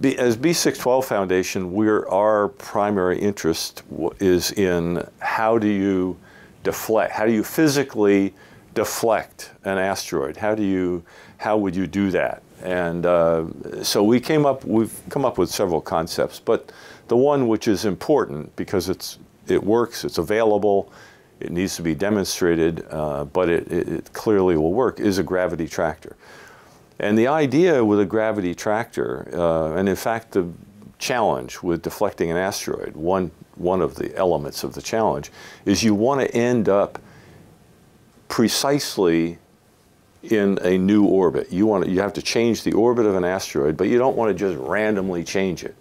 B, as B612 Foundation, we're, our primary interest is in how do you deflect, how do you physically deflect an asteroid? How do you, how would you do that? And uh, so we came up, we've come up with several concepts, but the one which is important because it's, it works, it's available, it needs to be demonstrated, uh, but it, it, it clearly will work, is a gravity tractor. And the idea with a gravity tractor, uh, and in fact the challenge with deflecting an asteroid, one, one of the elements of the challenge, is you want to end up precisely in a new orbit. You, want to, you have to change the orbit of an asteroid, but you don't want to just randomly change it.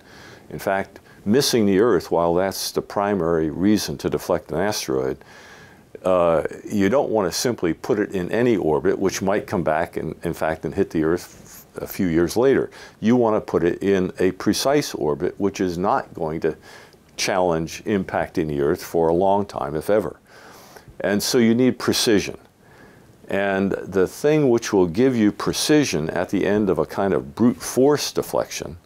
In fact, missing the Earth, while that's the primary reason to deflect an asteroid, uh, you don't want to simply put it in any orbit, which might come back, and, in fact, and hit the Earth a few years later. You want to put it in a precise orbit, which is not going to challenge impacting the Earth for a long time, if ever. And so you need precision. And the thing which will give you precision at the end of a kind of brute force deflection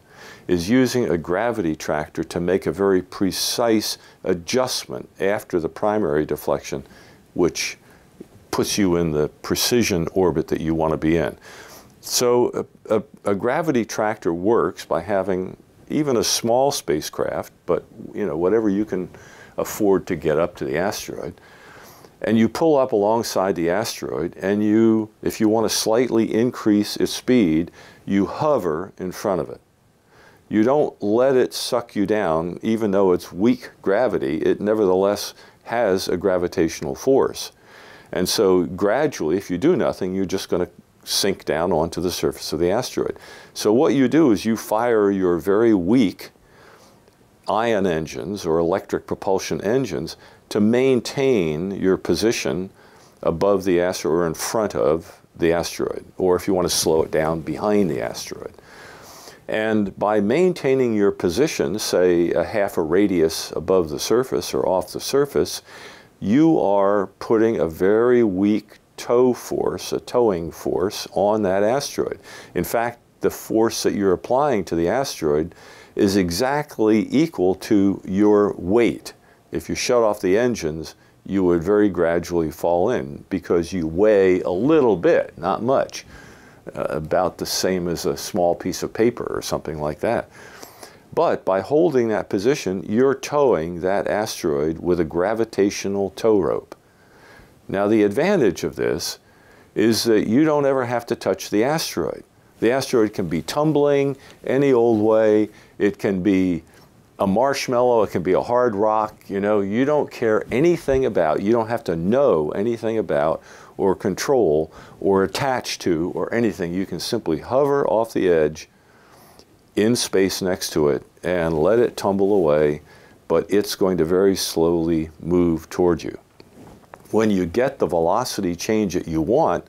is using a gravity tractor to make a very precise adjustment after the primary deflection, which puts you in the precision orbit that you want to be in. So a, a, a, gravity tractor works by having even a small spacecraft, but you know whatever you can afford to get up to the asteroid, and you pull up alongside the asteroid, and you, if you want to slightly increase its speed, you hover in front of it. You don't let it suck you down, even though it's weak gravity, it nevertheless has a gravitational force. And so gradually, if you do nothing, you're just going to sink down onto the surface of the asteroid. So what you do is you fire your very weak ion engines or electric propulsion engines to maintain your position above the asteroid or in front of the asteroid, or if you want to slow it down, behind the asteroid. And by maintaining your position, say a half a radius above the surface or off the surface, you are putting a very weak tow force, a towing force, on that asteroid. In fact, the force that you're applying to the asteroid is exactly equal to your weight. If you shut off the engines, you would very gradually fall in because you weigh a little bit, not much, Uh, about the same as a small piece of paper or something like that. But by holding that position, you're towing that asteroid with a gravitational tow rope. Now, the advantage of this is that you don't ever have to touch the asteroid. The asteroid can be tumbling any old way. It can be a marshmallow, it can be a hard rock, you know, you don't care anything about, you don't have to know anything about or control or attach to or anything. You can simply hover off the edge in space next to it and let it tumble away, but it's going to very slowly move toward you. When you get the velocity change that you want,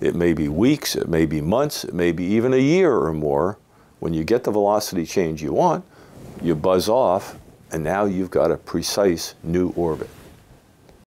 it may be weeks, it may be months, it may be even a year or more. When you get the velocity change you want, you buzz off, and now you've got a precise new orbit.